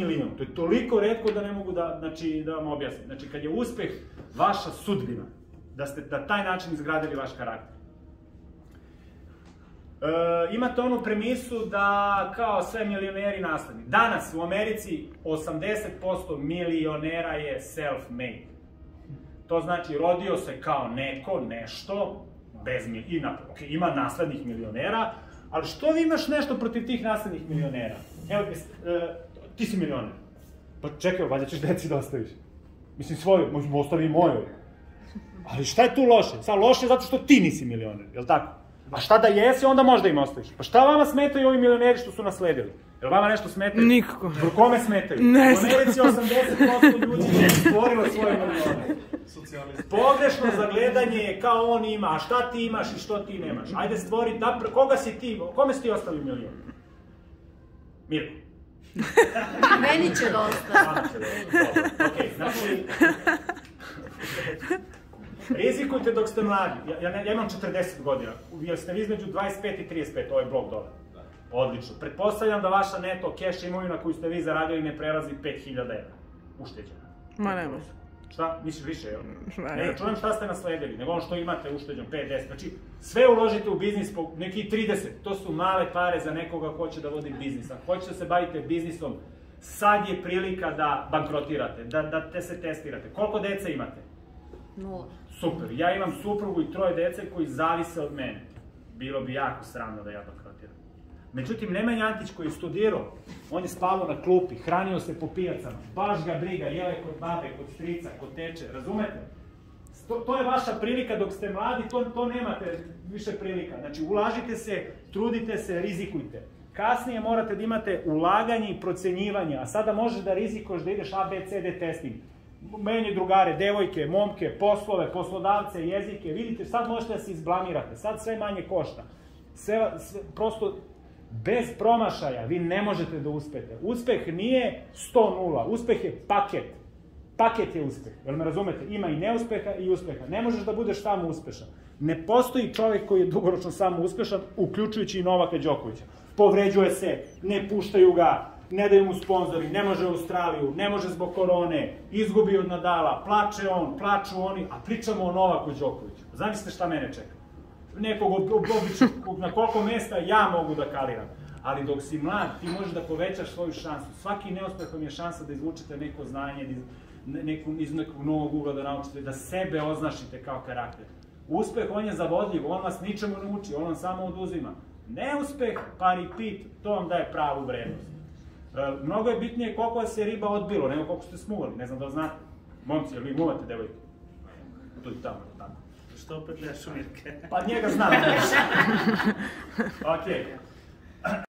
milion. To je toliko redko da ne mogu da, znači, da vam objasnim. Znači, kad je uspeh vaša sudbina, da ste na taj način izgradili vaš karakter. E, imate onu premisu da kao sve milioneri nasledni. Danas u Americi 80% milionera je self-made. To znači rodio se kao neko, nešto, bez mil... I na, okay, ima naslednih milionera, ali što vi imaš nešto protiv tih naslednih milionera? Evo, e, ti si milioner. Pa čekaj, valjda ćeš deci da ostaviš. Mislim, svoju, možemo ostavi i moju. Ali šta je tu loše? Sad, loše je zato što ti nisi milioner, je li tako? A šta da jesi, onda možda im ostaviš. Pa šta vama smetaju ovi milioneri što su nasledili? Jel vama nešto smetaju? Nikako. Zbog kome smetaju? Ne znam. U Americi 80% ljudi je stvorilo svoje milione. Pogrešno zagledanje je kao on ima, a šta ti imaš i što ti nemaš. Ajde stvori, da, koga si ti, kome si ti ostavio milion? Mirko. Meni će dosta. Znači... Rizikujte dok ste mladi. Ja, ja, ja imam 40 godina. Jel ste vi između 25 i 35, ovaj blok dole? Odlično. Pretpostavljam da vaša neto keš imovina koju ste vi zaradili ne prelazi 5000 evra. Ušteđena. Ma nema. Šta? Misliš više, jel? Ne računam šta ste nasledili, nego ono što imate ušteđeno, 5, 10. Znači, sve uložite u biznis po neki 30. To su male pare za nekoga ko će da vodi biznis. Ako hoćete da se bavite biznisom, sad je prilika da bankrotirate, da, da te se testirate. Koliko deca imate? Nula. Super. Ja imam suprugu i troje dece koji zavise od mene. Bilo bi jako sramno da ja bankrotiram. Međutim, Nemanja Antić koji je studirao, on je spavao na klupi, hranio se po pijacama, baš ga briga, jele kod babe, kod strica, kod teče, razumete? To, to je vaša prilika dok ste mladi, to, to nemate više prilika. Znači, ulažite se, trudite se, rizikujte. Kasnije morate da imate ulaganje i procenjivanje, a sada možeš da rizikuješ da ideš A, B, C, D testing menje drugare, devojke, momke, poslove, poslodavce, jezike, vidite, sad možete da se izblamirate, sad sve manje košta. Sve, sve, prosto, bez promašaja vi ne možete da uspete. Uspeh nije 100-0, uspeh je paket. Paket je uspeh, jel me razumete? Ima i neuspeha i uspeha. Ne možeš da budeš samo uspešan. Ne postoji čovjek koji je dugoročno samo uspešan, uključujući i Novaka Đokovića. Povređuje se, ne puštaju ga, ne daju mu sponzori, ne može u Australiju, ne može zbog korone, izgubi od Nadala, plače on, plaču oni, a pričamo o Novaku Đokoviću. Zamislite šta mene čeka. Nekog običnog, na koliko mesta ja mogu da kaliram. Ali dok si mlad, ti možeš da povećaš svoju šansu. Svaki neuspeh vam je šansa da izvučete neko znanje, da neku, iz nekog novog ugla da naučite, da sebe označite kao karakter. Uspeh, on je zavodljiv, on vas ničemu ne uči, on vam samo oduzima. Neuspeh, pa repeat, to vam daje pravu vrednost. E, mnogo je bitnije koliko vas je riba odbilo, nego koliko ste smuvali, ne znam da li znate. Momci, jel vi muvate, devojke? Tu i tamo, tamo. Što opet ne šumirke? Pa njega znam. ok.